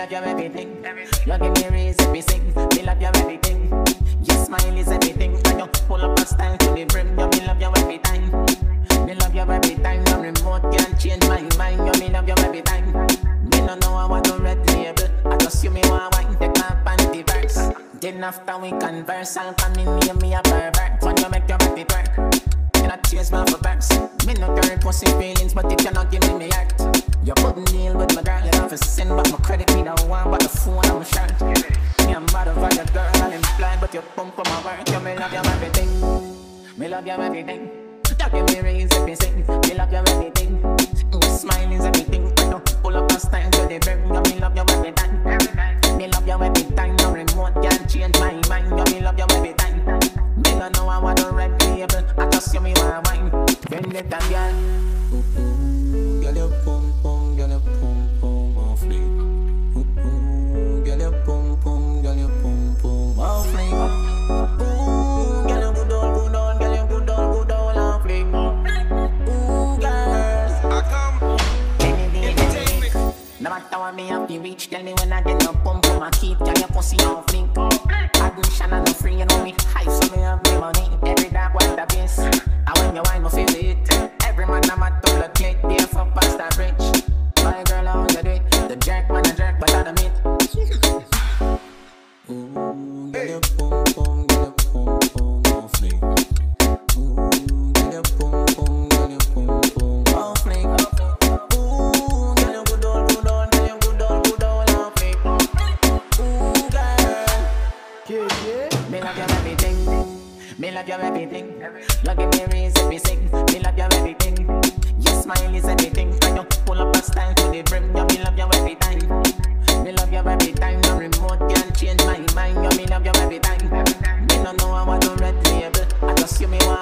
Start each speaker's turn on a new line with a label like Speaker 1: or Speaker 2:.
Speaker 1: love your everything. You give me reason sing. Me love your everything. Your smile is everything. When you pull up a style to the brim, you me love you every time. Me love you every time. No remote can change my mind. You me love you every time. Me no know I want to red label. I just you me want wine take my panty verse. Then after we converse, I'll come in near me a pervert. When you make your body twerk. You not chase my for perks. Me no carry pussy feelings, but it cannot give me me act. You couldn't deal with my girl. You to send back my credit. Me don't want but the phone on my shirt. Me I'm mad over your girl. I'm blind, but you pump for my work. You me love you everything. Me love you everything. You give me reason to sing. Me love you everything. What me have to reach, tell me when I get no pump on my keep, your pussy on fleek. Admission and free, you know me high, me Me love your everything. Love your is everything. Me love your everything. Your smile is everything. And you pull up a style to the brim. You me love your every time. Me love your every time. No remote can change my mind. You me love your every time. Me no know how to red label. I just you me want.